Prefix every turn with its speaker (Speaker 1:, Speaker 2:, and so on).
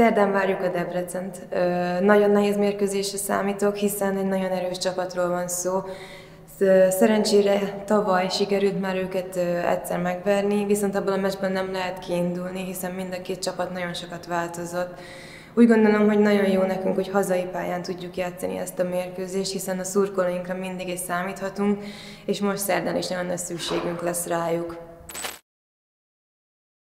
Speaker 1: Szerdán várjuk a Debrecent. Nagyon nehéz mérkőzésre számítok, hiszen egy nagyon erős csapatról van szó. Szerencsére tavaly sikerült már őket egyszer megverni, viszont abban a meccsben nem lehet kiindulni, hiszen mind a két csapat nagyon sokat változott. Úgy gondolom, hogy nagyon jó nekünk, hogy hazai pályán tudjuk játszani ezt a mérkőzést, hiszen a szurkolóinkra mindig is számíthatunk, és most szerdán is nagyon nagy szükségünk lesz rájuk.